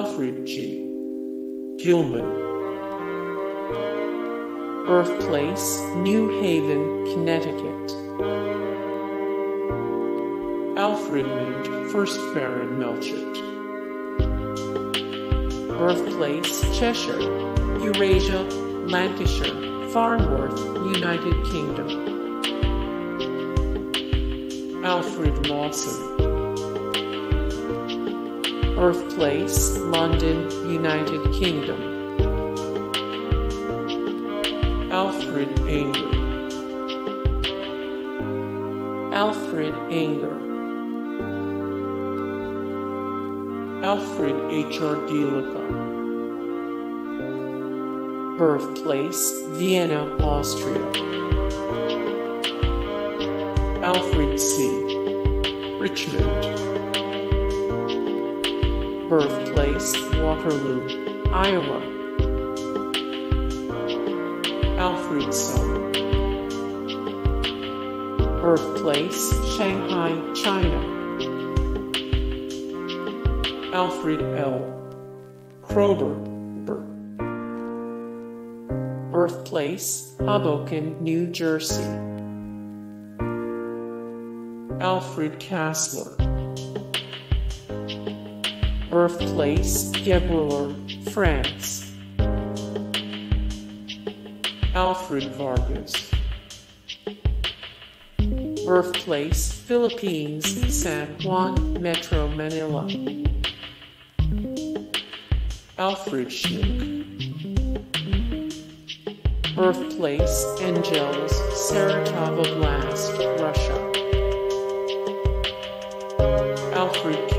Alfred G. Gilman. Birthplace, New Haven, Connecticut. Alfred 1st Baron Melchett. Birthplace, Cheshire, Eurasia, Lancashire, Farnworth, United Kingdom. Alfred Lawson. Birthplace, London, United Kingdom. Alfred Ainger. Alfred Ainger. Alfred H.R. Delica. Birthplace, Vienna, Austria. Alfred C. Richmond. Birthplace, Waterloo, Iowa. Alfred Summer. Birthplace, Shanghai, China. Alfred L. Kroeber. Birthplace, Hoboken, New Jersey. Alfred Kastler. Birthplace, Guebwiller, France. Alfred Vargas. Birthplace, Philippines, San Juan, Metro Manila. Alfred Schnittke. Birthplace, Engels, Saratov Oblast, Russia. Alfred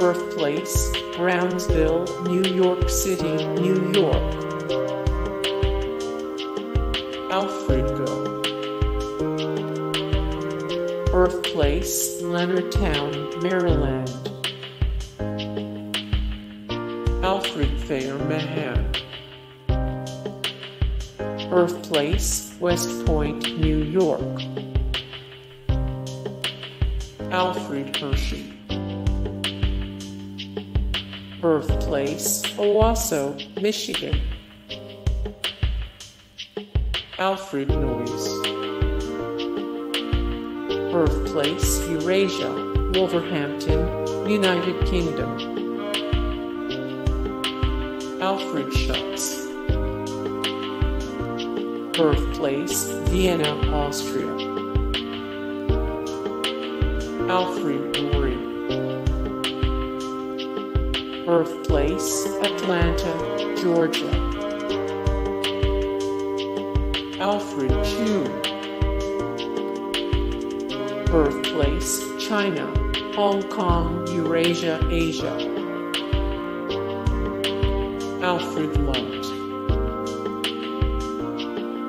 Birthplace, Brownsville, New York City, New York. Alfred Gough. Birthplace, Leonardtown, Maryland. Alfred Thayer Mahan. Birthplace, West Point, New York. Alfred Hershey. Birthplace, Owosso, Michigan. Alfred Noyes. Birthplace, Eurasia, Wolverhampton, United Kingdom. Alfred Schutz. Birthplace, Vienna, Austria. Alfred Gorey. Birthplace, Atlanta, Georgia. Alfred Chu. Birthplace, China, Hong Kong, Eurasia, Asia. Alfred Lunt.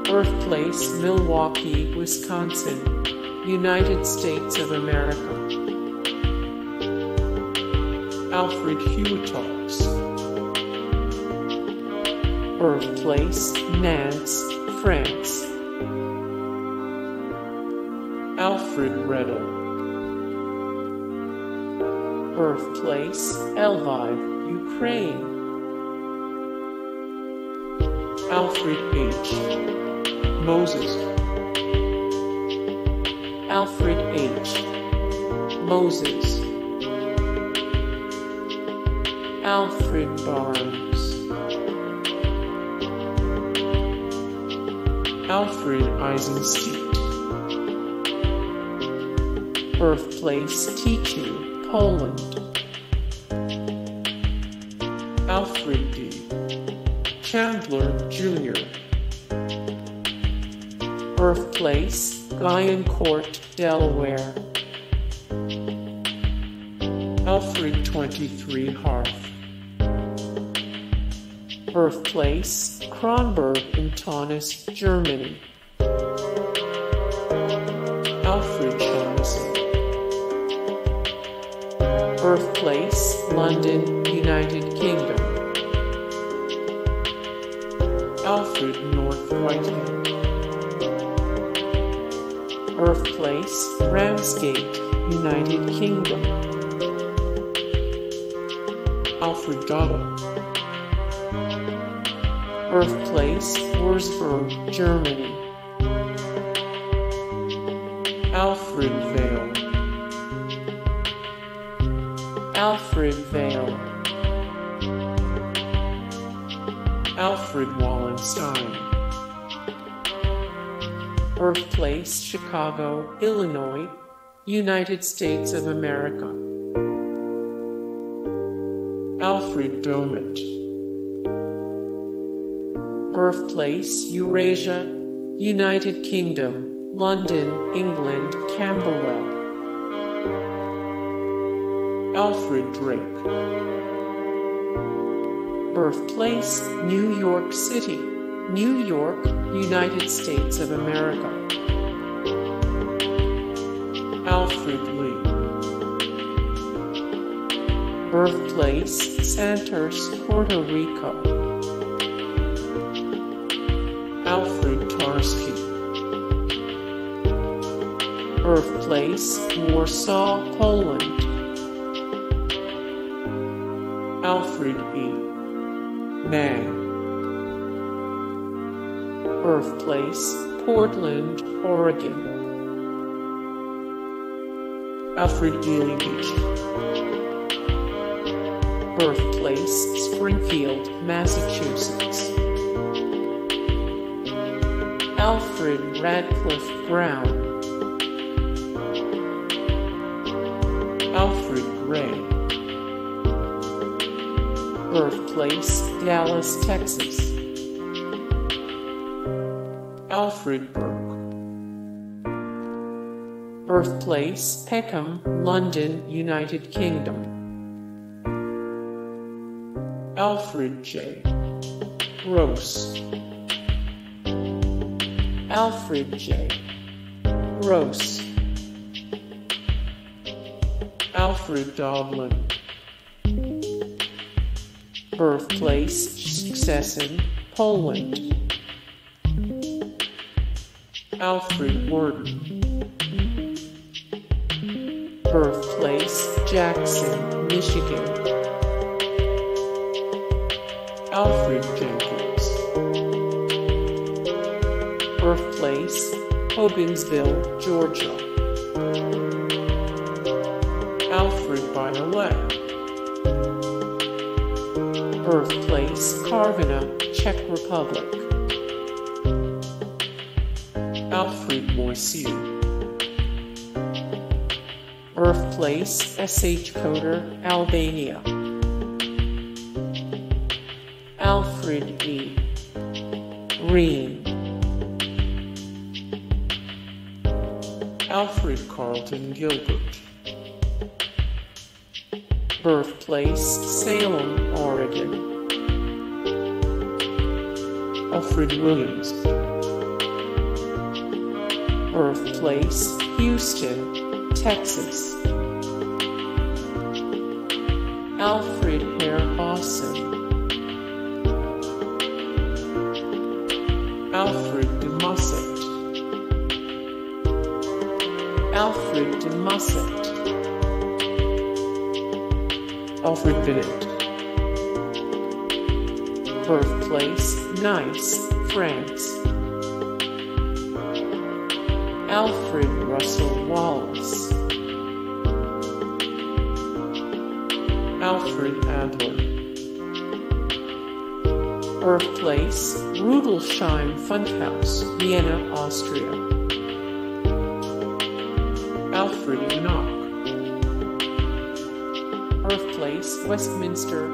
Birthplace, Milwaukee, Wisconsin, United States of America. Alfred Huetops. Birthplace, Nantes, France. Alfred Redl. Birthplace, Lviv, Ukraine. Alfred H. Moses. Alfred H. Moses. Alfred Barnes. Alfred Eisenstein. Birthplace T2, Poland. Alfred D. Chandler Jr. Birthplace Guyencourt, Delaware. Alfred 23 Harth. Birthplace Kronberg in Taunus, Germany. Alfred Johnson. Birthplace London, United Kingdom. Alfred North Whitehead. Birthplace Ramsgate, United Kingdom. Alfred Dodel. Birthplace, Wurzburg, Germany. Alfred Vale. Alfred Vale. Alfred Wallenstein. Birthplace, Chicago, Illinois, United States of America. Alfred Domett. Birthplace, Eurasia, United Kingdom, London, England, Camberwell. Alfred Drake. Birthplace, New York City, New York, United States of America. Alfred Lee. Birthplace, Santos, Puerto Rico. Alfred Tarski. Birthplace, Warsaw, Poland. Alfred E. Mang. Birthplace, Portland, Oregon. Alfred Ely Beach. Birthplace, Springfield, Massachusetts. Alfred Radcliffe Brown. Alfred Gray. Birthplace, Dallas, Texas. Alfred Burke. Birthplace, Peckham, London, United Kingdom. Alfred J. Gross. Alfred J. Gross. Alfred Doblin. Birthplace, Szczecin, Poland. Alfred Worden. Birthplace, Jackson, Michigan. Hobbinsville, Georgia. Alfred Violet. Birthplace, Karviná, Czech Republic. Alfred Moisiu. Birthplace, Shkodër, Albania. Alfred E. Reen. Alfred Carlton Gilbert. Birthplace, Salem, Oregon. Alfred Williams. Birthplace, Houston, Texas. Alfred Hare Hawson. Alfred de Alfred de Musset. Alfred Binet. Birthplace, Nice, France. Alfred Russel Wallace. Alfred Adler. Birthplace, Rudelsheim Funkhaus, Vienna, Austria. Alfred Enoch. Birthplace, Westminster,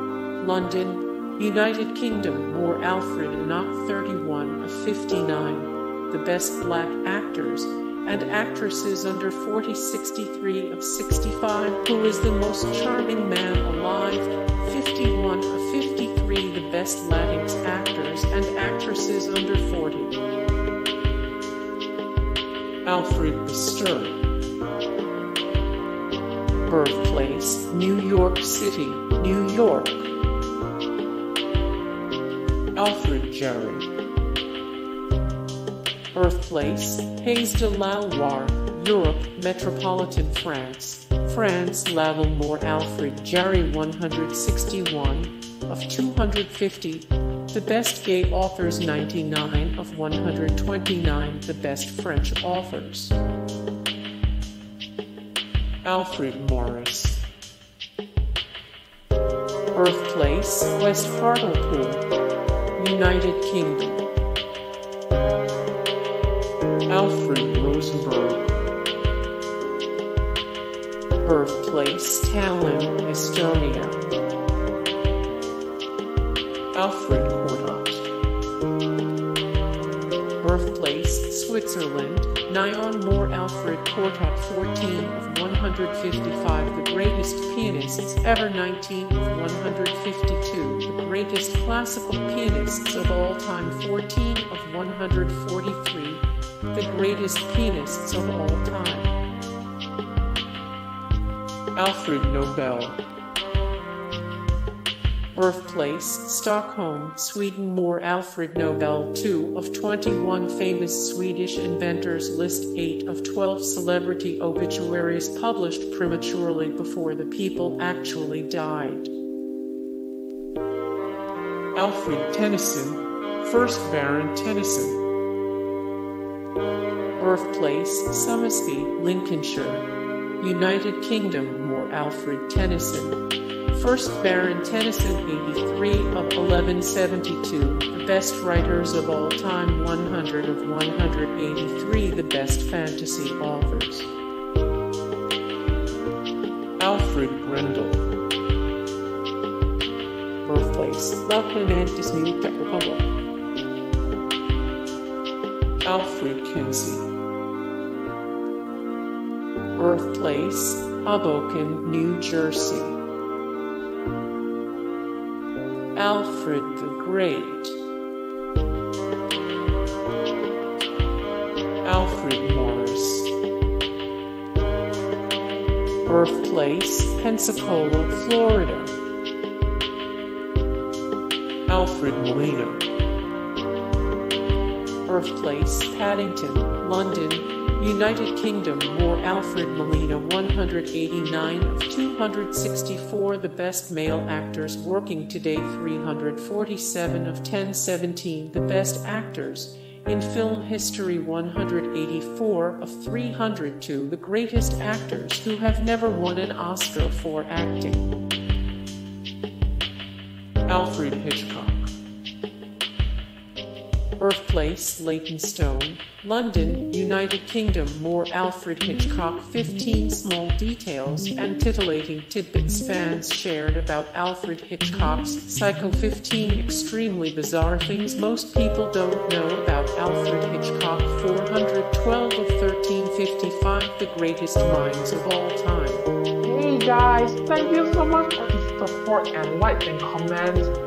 London, United Kingdom, bore Alfred Enoch 31 of 59, the best black actors and actresses under 40 63 of 65, who is the most charming man alive, 51 of 53, the best Latinx actors and actresses under 40. Alfred Bester. Birthplace, New York City, New York. Alfred Jarry. Birthplace, Pays de la Loire, Europe, Metropolitan France, France Laville Alfred Jarry 161 of 250, the best gay authors 99 of 129, the best French authors. Alfred Morris. Birthplace West Hartlepool, United Kingdom. Alfred Rosenberg. Birthplace Tallinn, Estonia. Alfred Switzerland Nyon Moore Alfred Cortot 14 of 155 The greatest pianists ever 19 of 152 The greatest classical pianists of all time 14 of 143 The greatest pianists of all time Alfred Nobel. Birthplace Stockholm, Sweden. More Alfred Nobel, 2 of 21 famous Swedish inventors. List 8 of 12 celebrity obituaries published prematurely before the people actually died. Alfred Tennyson, 1st Baron Tennyson. Birthplace Somersby, Lincolnshire. United Kingdom, Alfred Tennyson. First Baron Tennyson, 83 of 1172, the best writers of all time, 100 of 183, the best fantasy authors. Alfred Grendel. Birthplace, La Clément, New Czech Republic. Alfred Kinsey birthplace, Hoboken, New Jersey. Alfred the Great. Alfred Morris. Birthplace, Pensacola, Florida. Alfred Molina. Birthplace, Paddington, London, United Kingdom War Alfred Molina 189 of 264 The best male actors working today 347 of 1017 The best actors in film history 184 of 302 The greatest actors who have never won an Oscar for acting. Alfred Hitchcock Birthplace Leytonstone, London, United Kingdom. More Alfred Hitchcock 15 small details and titillating tidbits fans shared about Alfred Hitchcock's Psycho 15 extremely bizarre things most people don't know about Alfred Hitchcock 412 of 1355 The greatest minds of all time. Hey guys, thank you so much for the support and like and comments